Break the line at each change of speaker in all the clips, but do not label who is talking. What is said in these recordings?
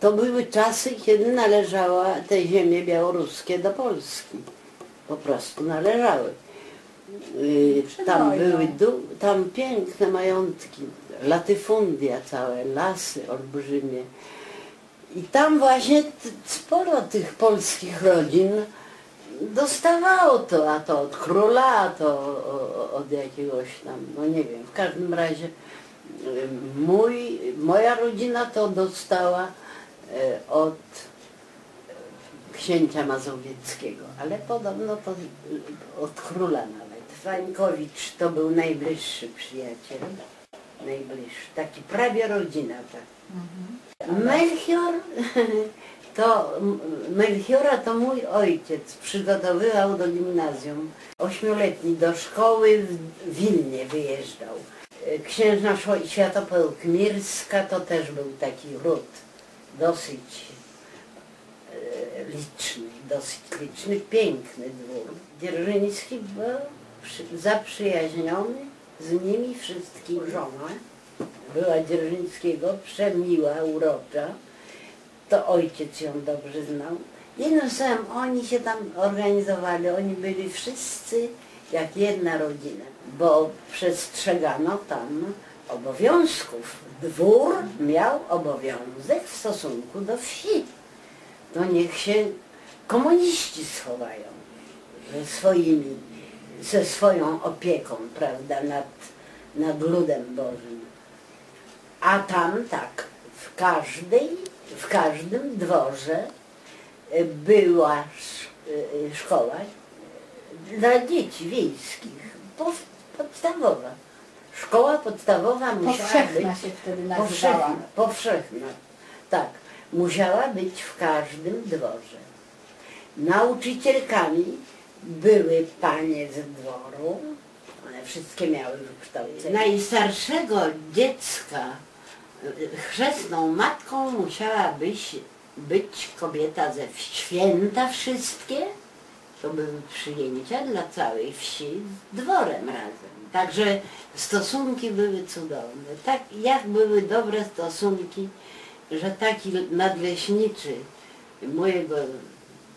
to były czasy, kiedy należała te ziemie białoruskie do Polski. Po prostu należały. Y, Tam były tam piękne majątki, latyfundia całe, lasy olbrzymie. I tam właśnie sporo tych polskich rodzin dostawało to, a to od króla, a to od jakiegoś tam, no nie wiem, w każdym razie y, mój, moja rodzina to dostała od e, księcia mazowieckiego, ale podobno to y, od króla nawet. Wańkowicz to był najbliższy przyjaciel, najbliższy, taki prawie rodzina tak. Melchior to Melchiora to mój ojciec przygotowywał do gimnazjum. Ośmioletni do szkoły w Wilnie wyjeżdżał. E, Księżna Światopełk Mirska to też był taki ród dosyć e, liczny, dosyć liczny, piękny dwór. Dzierżyński był przy, zaprzyjaźniony z nimi wszystkimi. Żona była Dzierżyńskiego, przemiła, urocza. To ojciec ją dobrze znał. Jednym słowem, oni się tam organizowali, oni byli wszyscy jak jedna rodzina, bo przestrzegano tam obowiązków. Dwór miał obowiązek w stosunku do wsi. To niech się komuniści schowają ze swoimi, ze swoją opieką, prawda, nad, nad ludem Bożym. A tam tak, w każdej, w każdym dworze była e, szkoła dla dzieci wiejskich, po- podstawowa. Szkoła podstawowa musiała
Powszechna
być
się wtedy nazywała.
powszechna, powszechna. Tak, musiała być w każdym dworze. Nauczycielkami były panie z dworu, one wszystkie miały wykształcenie. Najstarszego dziecka y, chrzestną matką musiała być, być kobieta ze wsi. Święta wszystkie to były przyjęcia dla całej wsi z dworem razem. Także stosunki były cudowne. Tak jak były dobre stosunki, że taki nadleśniczy mojego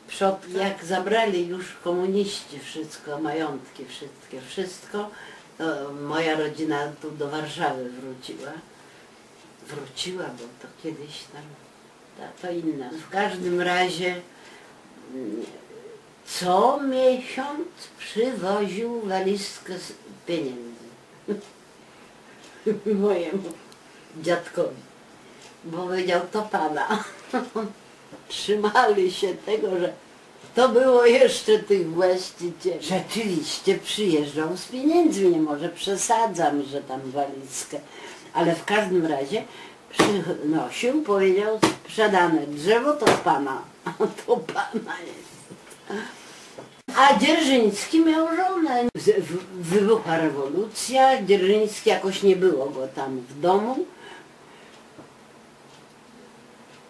przodka, jak zabrali już komuniści wszystko, majątki wszystkie, wszystko, to moja rodzina tu do Warszawy wróciła. Wróciła, bo to kiedyś tam, ta, to inna. W każdym razie mm, co miesiąc przywoził walizkę z pieniędzy mojemu dziadkowi, bo powiedział to pana. Trzymali się tego, że to było jeszcze tych właścicieli. Rzeczywiście przyjeżdżał z pieniędzmi, nie może przesadzam, że tam walizkę, ale w każdym razie przynosił, powiedział sprzedane drzewo to pana, a to pana jest. A Dzierżyński miał żonę. Wybuchła rewolucja, Dzierżyński jakoś nie było go tam w domu.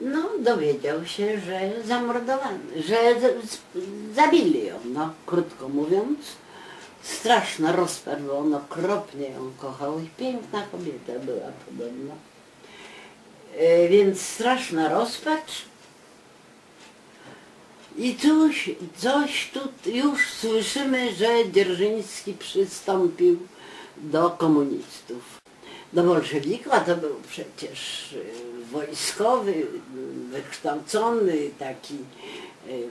No, dowiedział się, że zamordowany, że zabili ją, no, krótko mówiąc. Straszna rozpacz, bo on okropnie ją kochał i piękna kobieta była podobno. E, Więc straszna rozpacz. I coś, coś tu już słyszymy, że Dzierżyński przystąpił do komunistów. Do bolszewików, a to był przecież y, wojskowy, y, wykształcony, taki y,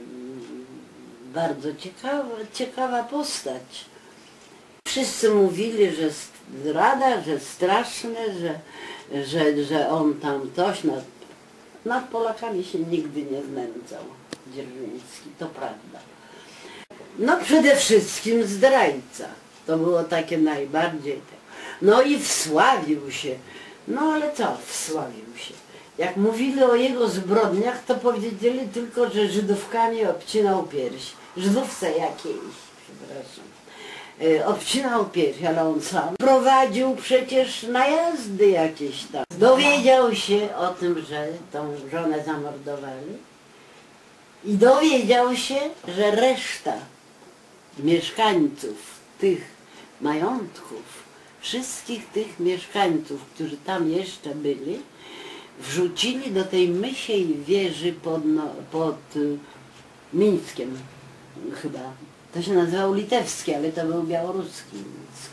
bardzo ciekawa, ciekawa postać. Wszyscy mówili, że zdrada, że straszne, że, że, że on tam coś nad, nad Polakami się nigdy nie znęcał. Dzierżyński, to prawda. No przede wszystkim zdrajca. To było takie najbardziej. No i wsławił się. No ale co wsławił się? Jak mówili o jego zbrodniach, to powiedzieli tylko, że Żydówkami obcinał pierś. Żydówce jakiejś, przepraszam. E, obcinał pierś, ale on sam prowadził przecież najazdy jakieś tam. Dowiedział się o tym, że tą żonę zamordowali i dowiedział się, że reszta mieszkańców tych majątków, wszystkich tych mieszkańców, którzy tam jeszcze byli, wrzucili do tej mysiej wieży pod, no, pod y, Mińskiem chyba. To się nazywał litewski, ale to był białoruski Mińsk.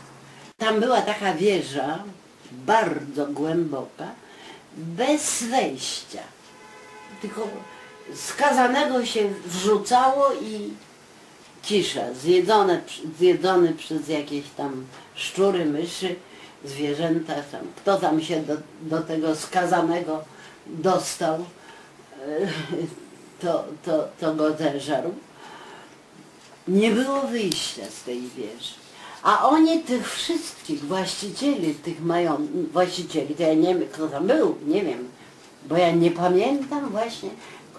Tam była taka wieża, bardzo głęboka, bez wejścia. Tylko skazanego się wrzucało i cisza, zjedzone, zjedzony przez jakieś tam szczury, myszy, zwierzęta, tam, kto tam się do, do tego skazanego dostał, e, to, to, to go zeżarł. Nie było wyjścia z tej wieży. A oni tych wszystkich właścicieli, tych mają właścicieli, to ja nie wiem kto tam był, nie wiem, bo ja nie pamiętam właśnie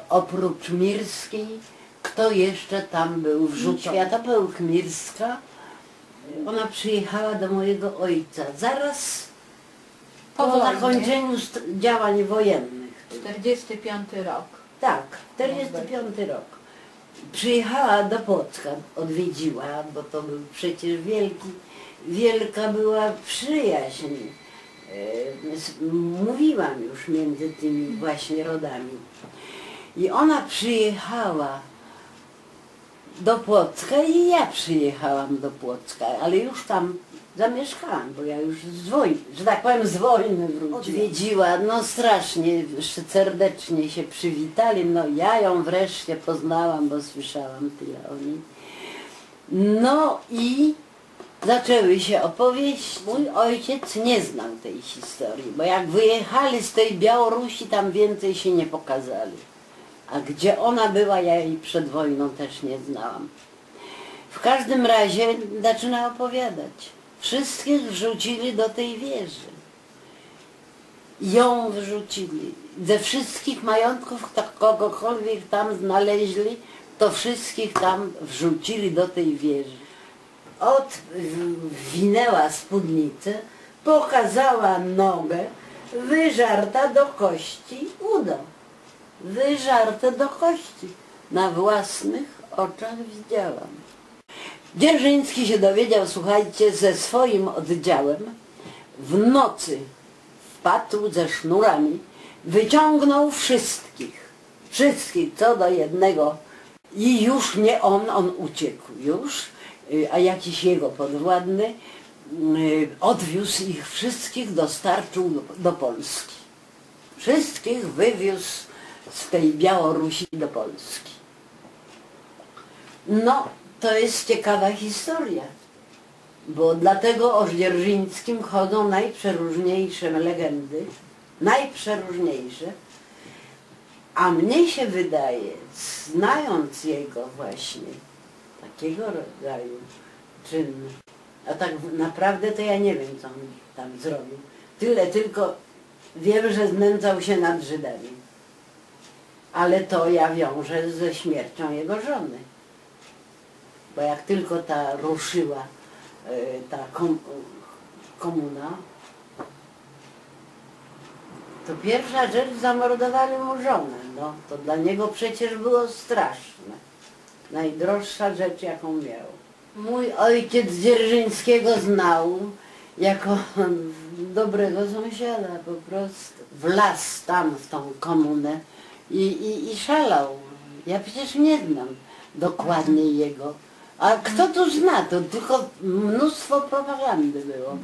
oprócz Mirskiej, kto jeszcze tam był w Rzut Światopełk Mirska. Ona przyjechała do mojego ojca zaraz po,
Po
zakończeniu działań wojennych.
45 rok.
Tak, 45 rok. Przyjechała do Płocka, odwiedziła, bo to był przecież wielki, wielka była przyjaźń. E, Mówiłam już między tymi właśnie rodami. I ona przyjechała do Płocka i ja przyjechałam do Płocka, ale już tam zamieszkałam, bo ja już z wojny, że tak powiem z wojny wróciłam. Odwiedziła, no strasznie serdecznie się przywitali, no ja ją wreszcie poznałam, bo słyszałam tyle o niej. No i zaczęły się opowieści. Mój ojciec nie znał tej historii, bo jak wyjechali z tej Białorusi, tam więcej się nie pokazali. A gdzie ona była, ja jej przed wojną też nie znałam. W każdym razie zaczyna opowiadać. Wszystkich wrzucili do tej wieży. Ją wrzucili. Ze wszystkich majątków, kogokolwiek tam znaleźli, to wszystkich tam wrzucili do tej wieży. Odwinęła spódnicę, pokazała nogę, wyżarta do kości udo wyżarte do kości. Na własnych oczach widziałam. Dzierżyński się dowiedział, słuchajcie, ze swoim oddziałem w nocy wpadł ze sznurami, wyciągnął wszystkich, wszystkich co do jednego i już nie on, on uciekł już, y, a jakiś jego podwładny y, odwiózł ich wszystkich, dostarczył do, do Polski. Wszystkich wywiózł z tej Białorusi do Polski. No, to jest ciekawa historia, bo dlatego o Dzierżyńskim chodzą najprzeróżniejsze legendy, najprzeróżniejsze, a mnie się wydaje, znając jego właśnie, takiego rodzaju czyn, a tak naprawdę to ja nie wiem, co on tam zrobił. Tyle tylko wiem, że znęcał się nad Żydami. Ale to ja wiążę ze śmiercią jego żony. Bo jak tylko ta ruszyła e, ta kom, komuna, to pierwsza rzecz zamordowali mu żonę. No, to dla niego przecież było straszne. Najdroższa rzecz, jaką miał. Mój ojciec Dzierżyńskiego znał jako dobrego sąsiada po prostu. Wlazł tam w tą komunę i, i, i szalał. Ja przecież nie znam dokładnie jego. A kto tu zna? To tylko mnóstwo propagandy było.